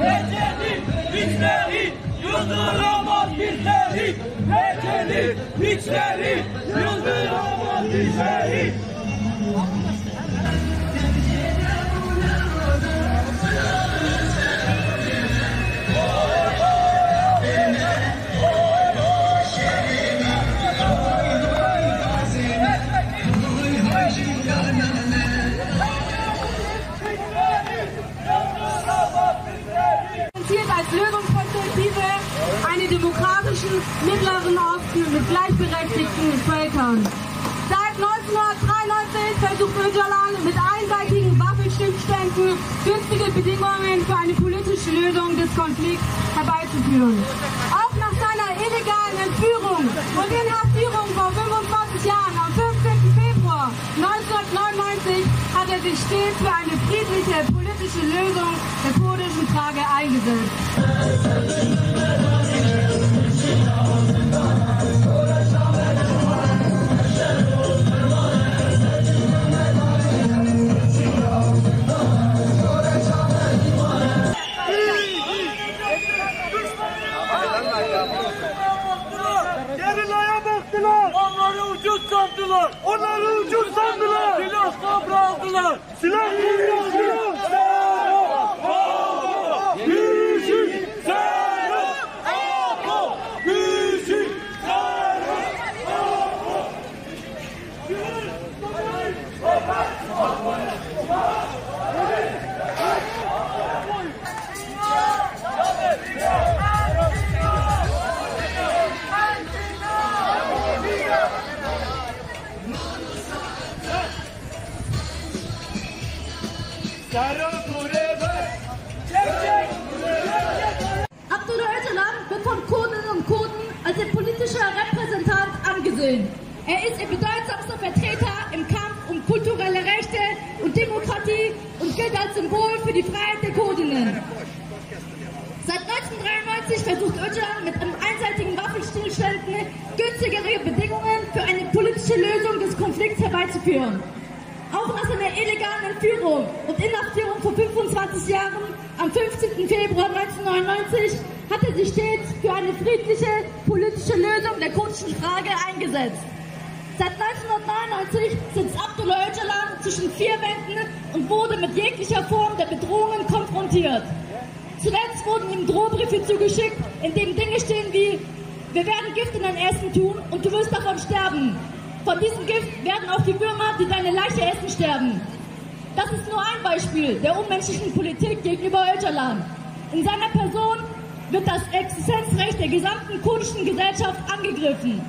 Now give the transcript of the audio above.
Recep'in içleri yıldıramaz bizleri. Recep'in içleri yıldıramaz bizleri. Mittleren Osten mit gleichberechtigten Völkern. Seit 1993 versucht Öcalan mit einseitigen Waffenstillständen günstige Bedingungen für eine politische Lösung des Konflikts herbeizuführen. Auch nach seiner illegalen Entführung und Inhaftierung vor 25 Jahren am 15. Februar 1999 hat er sich stets für eine friedliche politische Lösung der kurdischen Frage eingesetzt. Ucuz sandılar. Onları ucuz sandılar. Silah sabra aldılar. Silah silah silah. Abdullah Öcalan wird von Kurdinnen und Kurden als ihr politischer Repräsentant angesehen. Er ist ihr bedeutsamster Vertreter im Kampf um kulturelle Rechte und Demokratie und gilt als Symbol für die Freiheit der Kurdinnen. Seit 1993 versucht Öcalan mit einem einseitigen Waffenstillständen günstigere Bedingungen für eine politische Lösung des Konflikts herbeizuführen. Auch nach seiner illegalen Entführung und Inhaftierung vor 25 Jahren am 15. Februar 1999 hat er sich stets für eine friedliche politische Lösung der kurdischen Frage eingesetzt. Seit 1999 sitzt Abdullah Öcalan zwischen vier Wänden und wurde mit jeglicher Form der Bedrohungen konfrontiert. Zuletzt wurden ihm Drohbriefe zugeschickt, in denen Dinge stehen wie wir werden Gift in dein Essen tun und du wirst davon sterben. Von diesem Gift werden auch die Würmer, die deine Leiche essen, sterben. Das ist nur ein Beispiel der unmenschlichen Politik gegenüber Öcalan. In seiner Person wird das Existenzrecht der gesamten kurdischen Gesellschaft angegriffen.